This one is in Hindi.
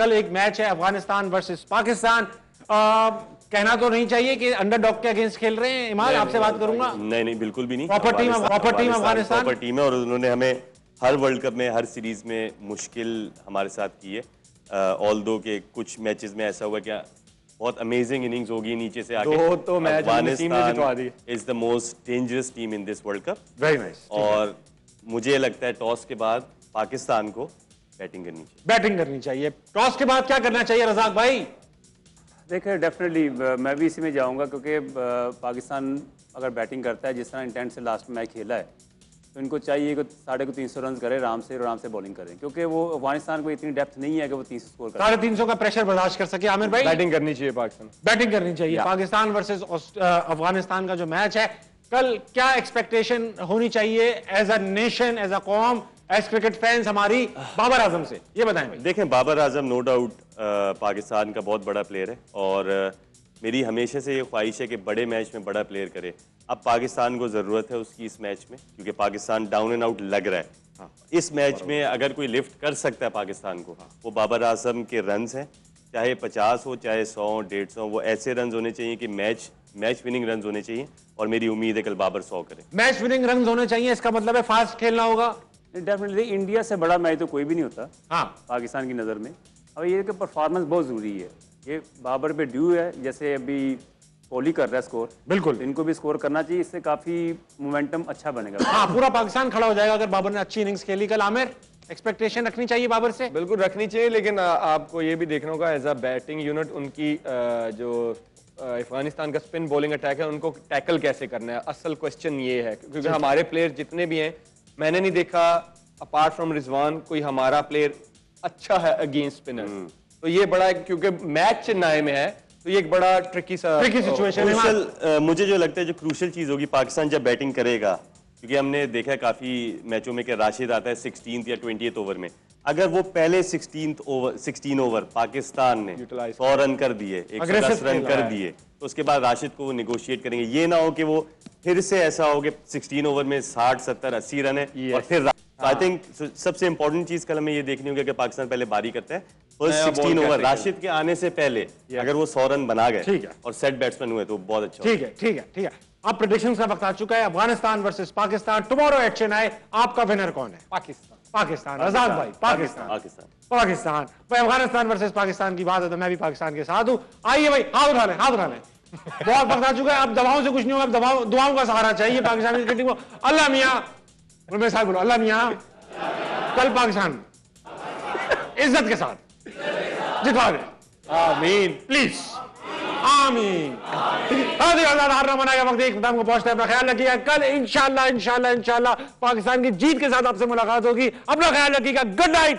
कल एक मैच है अफ़गानिस्तान वर्सेस पाकिस्तान। आ, कहना तो नहीं चाहिए कि अंडरडॉग के अगेंस्ट खेल रहे हैं। इमाद आपसे बात करूँगा। नहीं नहीं बिल्कुल भी नहीं। Team, Afghanistan- proper team Afghanistan. proper team है और उन्होंने हमें हर वर्ल्ड कप में हर सीरीज़ में मुश्किल हमारे साथ की है। ऑल दो के कुछ मैचेस में ऐसा हुआ क्या बहुत अमेजिंग इनिंग्स होगी नीचे से दो तो मैच टीम ने जितवा दी। Is the most dangerous team in this world cup very nice और मुझे लगता है टॉस के बाद पाकिस्तान को बैटिंग करनी चाहिए। बैटिंग करनी चाहिए। टॉस के बाद क्या करना चाहिए रजाक भाई? देखिए डेफिनेटली मैं भी इसी में जाऊँगा क्योंकि पाकिस्तान अगर बैटिंग करता है जिस तरह इंटेंट से लास्ट मैच खेला है तो इनको चाहिए कि साढ़े को तीन सौ रन करे आराम से आराम से बॉलिंग करें क्योंकि वो अफ़गानिस्तान को इतनी डेप्थ नहीं है कि वो तीन सौ स्कोर साढ़े तीन सौ का प्रेशर बर्दाश्त कर सके। आमिर भाई? बैटिंग करनी चाहिए पाकिस्तान। बैटिंग करनी चाहिए। पाकिस्तान वर्सेस अफ़गानिस्तान का जो मैच है कल क्या एक्सपेक्टेशन होनी चाहिए as a nation as a com? As cricket fans हमारी बाबर आज़म से ये बताएँ भाई। देखें बाबर आज़म नो डाउट पाकिस्तान का बहुत बड़ा प्लेयर है और मेरी हमेशा से ये ख्वाहिश है कि बड़े मैच में बड़ा प्लेयर करे। अब पाकिस्तान को ज़रूरत है उसकी इस मैच में क्योंकि पाकिस्तान डाउन एंड आउट लग रहा है। हाँ। इस मैच में अगर कोई लिफ्ट कर सकता है पाकिस्तान को हाँ। वो बाबर आज़म के रन्स हैं। चाहे पचास हो चाहे सौ डेढ़ सौ वो ऐसे रन होने चाहिए कि मैच मैच विनिंग रन होने चाहिए। और मेरी उम्मीद है कल बाबर सौ करे। मैच विनिंग रन होने चाहिए इसका मतलब है फास्ट खेलना होगा। डेफिनेटली इंडिया से बड़ा मैच तो कोई भी नहीं होता हाँ। पाकिस्तान की नज़र में। अब ये कि परफॉर्मेंस बहुत ज़रूरी है। ये बाबर पे ड्यू है जैसे अभी कोहली कर रहा है स्कोर बिल्कुल। इनको भी स्कोर करना चाहिए इससे काफ़ी मोमेंटम अच्छा बनेगा। हाँ पूरा पाकिस्तान खड़ा हो जाएगा अगर बाबर ने अच्छी इनिंग्स खेली। कल आमिर एक्सपेक्टेशन रखनी चाहिए बाबर से? बिल्कुल रखनी चाहिए लेकिन आ, आपको ये भी देखना होगा एज अ बैटिंग यूनिट उनकी आ, जो अफ़गानिस्तान का स्पिन बॉलिंग अटैक है उनको टैकल कैसे करना है? असल क्वेश्चन ये है क्योंकि हमारे प्लेयर जितने भी हैं मैंने नहीं देखा अपार्ट फ्रॉम रिजवान कोई हमारा प्लेयर अच्छा है अगेंस्ट स्पिनर तो ये बड़ा क्योंकि मैच चेन्नई में है तो ये एक बड़ा ट्रिकी सा Tricky situation है। अ, मुझे जो लगता है जो क्रूशल चीज़ होगी पाकिस्तान जब बैटिंग करेगा क्योंकि हमने देखा है काफ़ी मैचों में कि राशिद आता है सिक्सटीन या ट्वेंटी ओवर में। अगर वो पहले sixteen over sixteen over Pakistan ने सौ रन कर दिए एक सौ रन कर दिए तो उसके बाद राशिद को वो निगोशिएट करेंगे। ये ना हो कि वो फिर से ऐसा हो कि सिक्सटीन ओवर में साठ सत्तर अस्सी रन है और फिर आई थिंक सबसे इंपॉर्टेंट चीज़ कल हमें ये देखनी होगी कि पाकिस्तान पहले बारी करता है। फ़र्स्ट सिक्सटीन ओवर राशिद के आने से पहले अगर वो सौ रन बना गए ठीक है। और सेट बैट्समैन हुए तो बहुत अच्छा ठीक है ठीक है ठीक है। अब प्रिडिक्शंस का वक्त आ चुका है। Afghanistan versus Pakistan. Tomorrow action आए आपका विनर कौन है? पाकिस्तान। पाकिस्तान। रजाक भाई पाकिस्तान। पाकिस्तान। पाकिस्तान। भाई अफ़गानिस्तान वर्सेस पाकिस्तान की बात है तो मैं भी पाकिस्तान के साथ हूँ। आइए भाई हाथ उठा लें हाथ उठा लें बहुत वक्त आ चुका है अब दवाओं से कुछ नहीं होगा अब दवाओं दुआओं का सहारा चाहिए पाकिस्तान की क्रिकेट को। अल्लाह मियाँ मेरे साथ बोलो अल्लाह मियाँ कल पाकिस्तान। इज़्ज़त के साथ। जितवा दे। आमीन। प्लीज़ आमीन। हारना मना का वक्त एक खत्म को पहुँचता है अपना ख्याल रखिएगा कल इंशाल्लाह इंशाल्लाह इंशाल्लाह पाकिस्तान की जीत के साथ आपसे मुलाकात होगी। अपना ख्याल रखिएगा। Good night